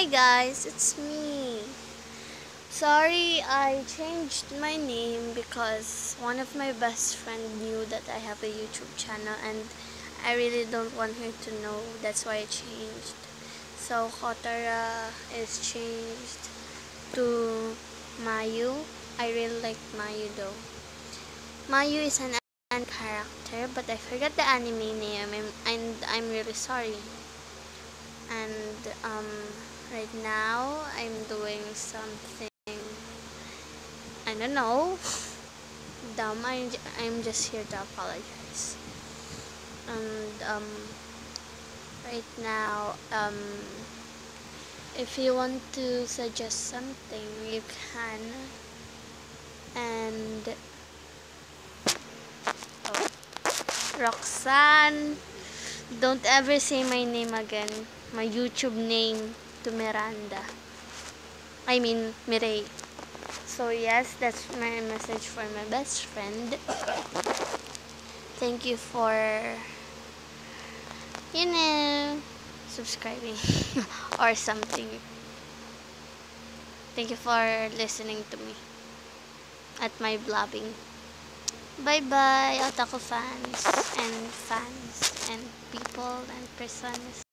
Hi guys, it's me. Sorry I changed my name because one of my best friend knew that I have a YouTube channel and I really don't want her to know. That's why I changed. So Kotara is changed to Mayou. I really like Mayou though. Mayou is an anime character but I forgot the anime name and, and I'm really sorry. And um right now I'm doing something I don't know. Dumb I, I'm just here to apologize. And um right now um if you want to suggest something you can. And oh, Roxanne don't ever say my name again my YouTube name to Miranda. I mean, Mireille. So yes, that's my message for my best friend. Thank you for, you know, subscribing or something. Thank you for listening to me at my blabbing. Bye-bye, Otaku fans and fans and people and personas.